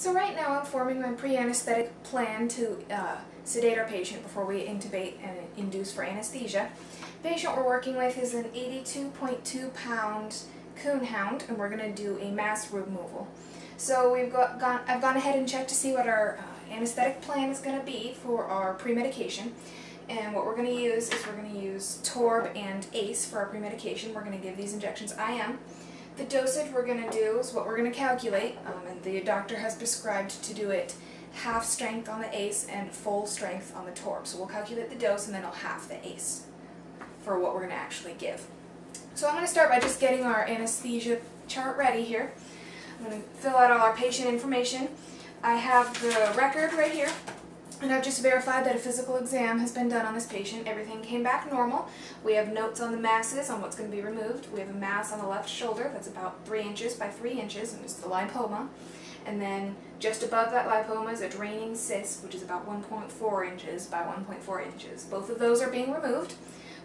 So right now I'm forming my pre-anesthetic plan to uh, sedate our patient before we intubate and induce for anesthesia. The patient we're working with is an 82.2 pound coonhound and we're going to do a mass removal. So we've got, gone, I've gone ahead and checked to see what our uh, anesthetic plan is going to be for our pre-medication. And what we're going to use is we're going to use Torb and ACE for our pre-medication. We're going to give these injections IM. The dosage we're going to do is what we're going to calculate, um, and the doctor has prescribed to do it half strength on the ACE and full strength on the TORB. So we'll calculate the dose and then I'll half the ACE for what we're going to actually give. So I'm going to start by just getting our anesthesia chart ready here. I'm going to fill out all our patient information. I have the record right here and I've just verified that a physical exam has been done on this patient. Everything came back normal. We have notes on the masses on what's going to be removed. We have a mass on the left shoulder that's about 3 inches by 3 inches, and it's the lipoma. And then just above that lipoma is a draining cyst, which is about 1.4 inches by 1.4 inches. Both of those are being removed.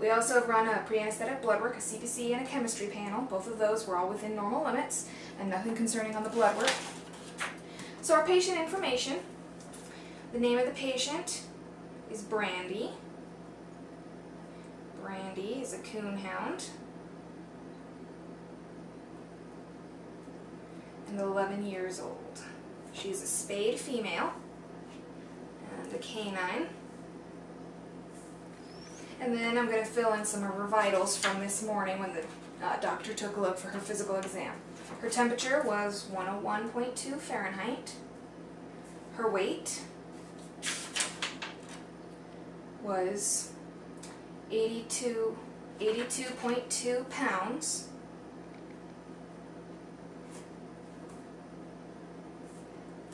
We also have run a pre-anesthetic blood work, a CBC, and a chemistry panel. Both of those were all within normal limits, and nothing concerning on the blood work. So our patient information the name of the patient is Brandy. Brandy is a coonhound. And 11 years old. She's a spayed female and a canine. And then I'm going to fill in some of her vitals from this morning when the uh, doctor took a look for her physical exam. Her temperature was 101.2 Fahrenheit. Her weight was 82, 82.2 pounds.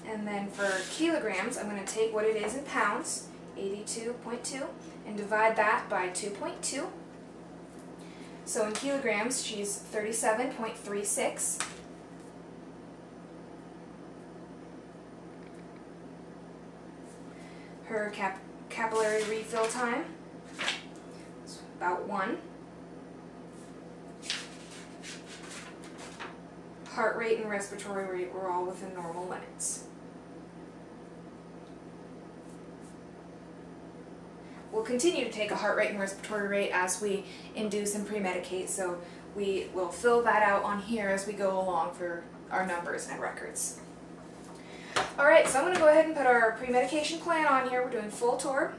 And then for kilograms, I'm going to take what it is in pounds, 82.2, and divide that by 2.2. So in kilograms, she's 37.36. Her cap refill time. It's about one. Heart rate and respiratory rate were all within normal limits. We'll continue to take a heart rate and respiratory rate as we induce and pre-medicate, so we will fill that out on here as we go along for our numbers and records. Alright, so I'm going to go ahead and put our pre-medication plan on here. We're doing full torb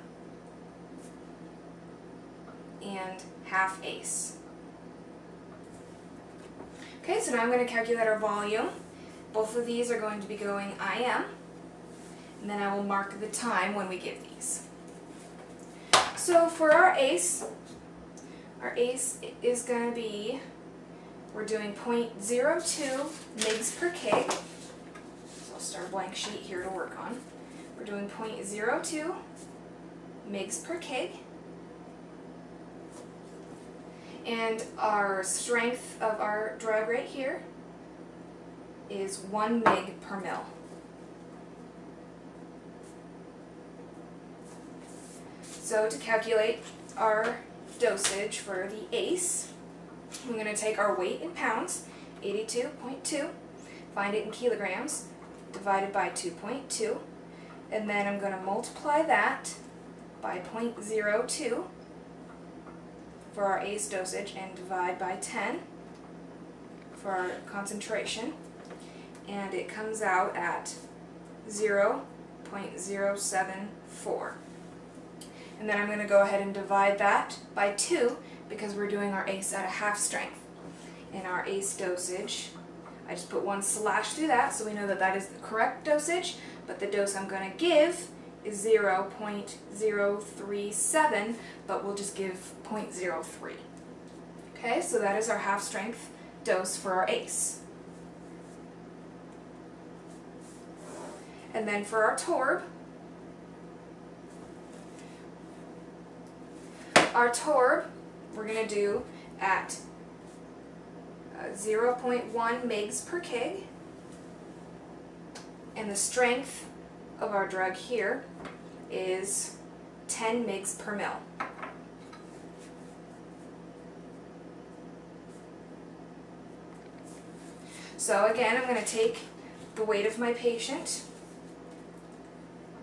and half ACE. Okay, so now I'm going to calculate our volume. Both of these are going to be going IM, and then I will mark the time when we give these. So for our ACE, our ACE is going to be, we're doing 0.02 mgs per kg. So I'll start a blank sheet here to work on. We're doing 0.02 mgs per kg. And our strength of our drug right here is 1 mg per mil. So to calculate our dosage for the ACE, I'm going to take our weight in pounds, 82.2, find it in kilograms, divided by 2.2, and then I'm going to multiply that by 0.02 for our ACE dosage and divide by 10 for our concentration, and it comes out at 0.074. And then I'm going to go ahead and divide that by 2 because we're doing our ACE at a half strength. And our ACE dosage I just put one slash through that so we know that that is the correct dosage, but the dose I'm going to give is 0.037, but we'll just give 0.03. Okay, so that is our half strength dose for our ACE. And then for our TORB, our TORB we're going to do at uh, 0.1 mgs per kg. And the strength of our drug here is 10 mgs per mil. So again, I'm going to take the weight of my patient,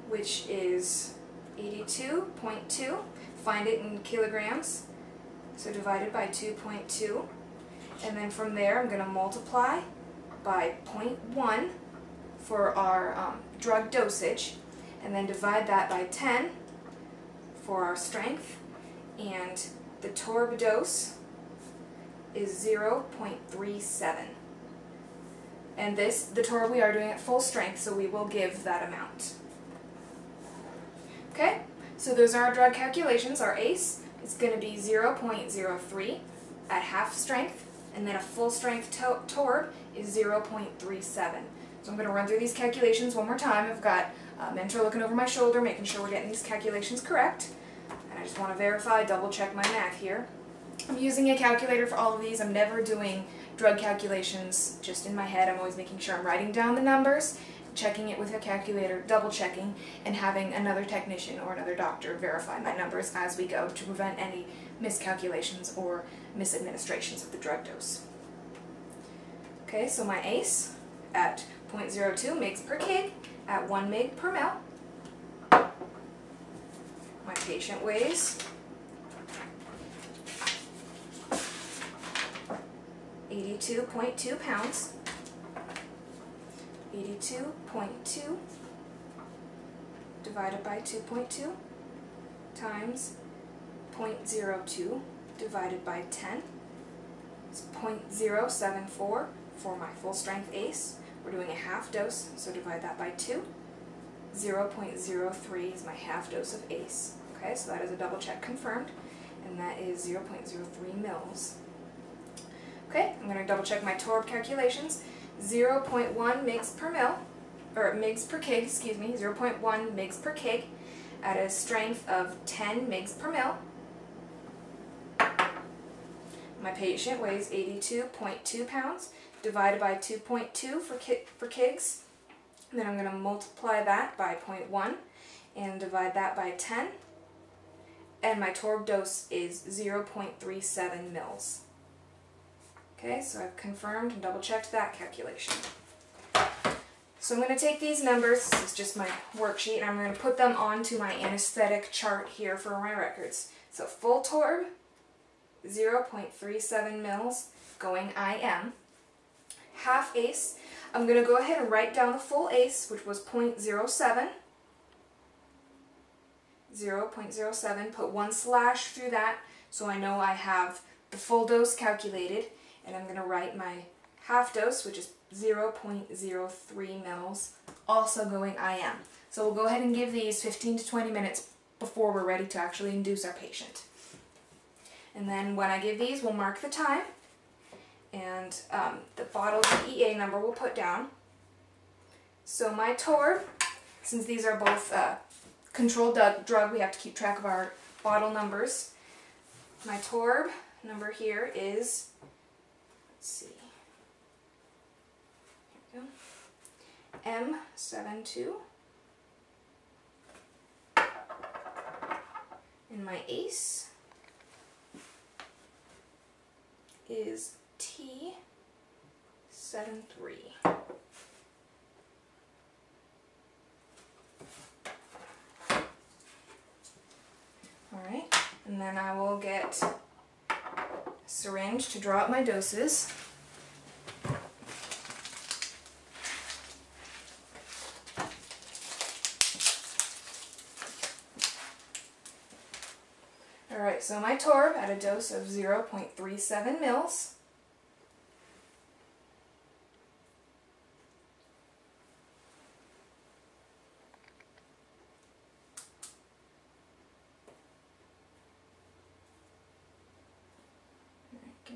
which is 82.2. Find it in kilograms, so divided by 2.2. And then from there, I'm going to multiply by 0.1 for our um, drug dosage, and then divide that by 10 for our strength, and the torb dose is 0.37. And this, the torb we are doing at full strength, so we will give that amount. Okay, so those are our drug calculations. Our ACE is going to be 0.03 at half strength, and then a full strength to torb is 0.37. So I'm going to run through these calculations one more time. I've got a uh, mentor looking over my shoulder, making sure we're getting these calculations correct. And I just want to verify, double check my math here. I'm using a calculator for all of these. I'm never doing drug calculations just in my head. I'm always making sure I'm writing down the numbers, checking it with a calculator, double checking, and having another technician or another doctor verify my numbers as we go to prevent any miscalculations or misadministrations of the drug dose. Okay, so my ACE at 0.02 mg per kg at 1 mg per ml. My patient weighs 82.2 pounds. 82.2 divided by 2.2 times 0.02 divided by 10 is 0.074 for my full strength ACE. We're doing a half dose, so divide that by 2. 0.03 is my half dose of ACE. Okay, so that is a double check confirmed, and that is 0.03 mils. Okay, I'm going to double check my torb calculations. 0.1 mgs per mil, or mgs per kg, excuse me, 0.1 mgs per kg at a strength of 10 mgs per mil. My patient weighs 82.2 pounds divided by 2.2 for, for. And then I'm going to multiply that by 0.1 and divide that by 10. And my torb dose is 0.37 mils. Okay, so I've confirmed and double checked that calculation. So I'm going to take these numbers, this is just my worksheet, and I'm going to put them onto my anesthetic chart here for my records. So full torb, 0.37 mils going IM half ace. I'm going to go ahead and write down the full ace, which was 0.07. 0.07, put one slash through that so I know I have the full dose calculated, and I'm going to write my half dose, which is 0.03 mils, also going IM. So we'll go ahead and give these 15 to 20 minutes before we're ready to actually induce our patient. And then when I give these, we'll mark the time, and um, the bottle's EA number we'll put down. So my Torb, since these are both uh, controlled drug, we have to keep track of our bottle numbers. My Torb number here is, let's see, here we go, M72. And my ACE is T73. Alright, and then I will get a syringe to draw up my doses. Alright, so my Torb at a dose of 0.37 mils.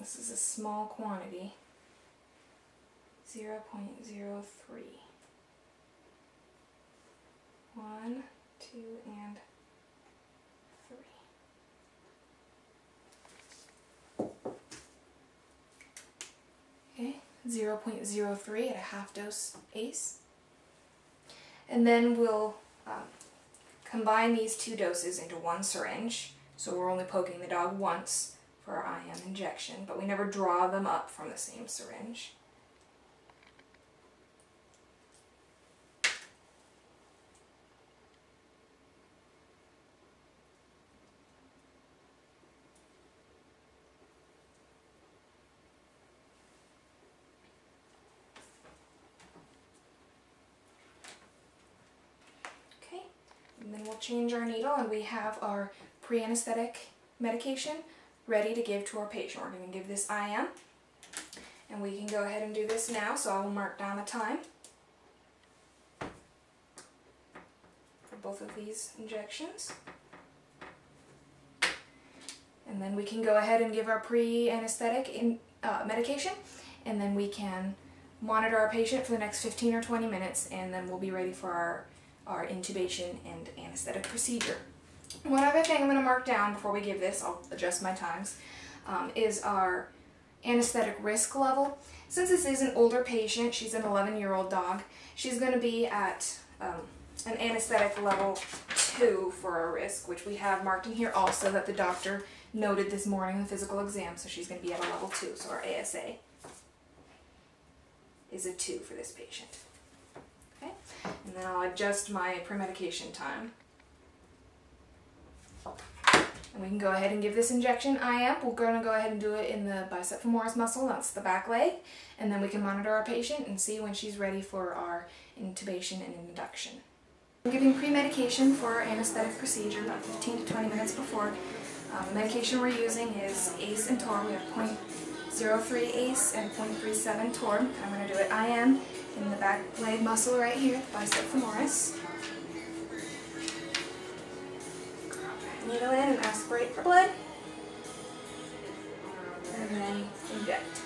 This is a small quantity. 0 0.03. One, two, and three. Okay, 0 0.03 at a half dose ACE. And then we'll um, combine these two doses into one syringe. So we're only poking the dog once for IM injection, but we never draw them up from the same syringe. Okay, and then we'll change our needle and we have our pre-anesthetic medication ready to give to our patient. We're going to give this IM and we can go ahead and do this now so I will mark down the time for both of these injections. And then we can go ahead and give our pre-anesthetic uh, medication and then we can monitor our patient for the next 15 or 20 minutes and then we'll be ready for our, our intubation and anesthetic procedure. One other thing I'm going to mark down before we give this, I'll adjust my times, um, is our anesthetic risk level. Since this is an older patient, she's an 11 year old dog, she's going to be at um, an anesthetic level 2 for our risk, which we have marked in here also that the doctor noted this morning in the physical exam, so she's going to be at a level 2, so our ASA is a 2 for this patient. Okay, and then I'll adjust my pre-medication time. And we can go ahead and give this injection IM. We're going to go ahead and do it in the bicep femoris muscle, that's the back leg, and then we can monitor our patient and see when she's ready for our intubation and induction. I'm giving pre-medication for our anesthetic procedure about 15 to 20 minutes before. Um, the medication we're using is ACE and TOR. We have 0.03 ACE and 0.37 TOR. I'm going to do it IM in the back leg muscle right here, the bicep femoris. Needle in and aspirate for blood. And then inject.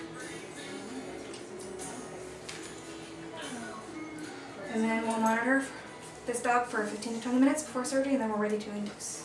And then we'll monitor this dog for 15 to 20 minutes before surgery and then we're ready to induce.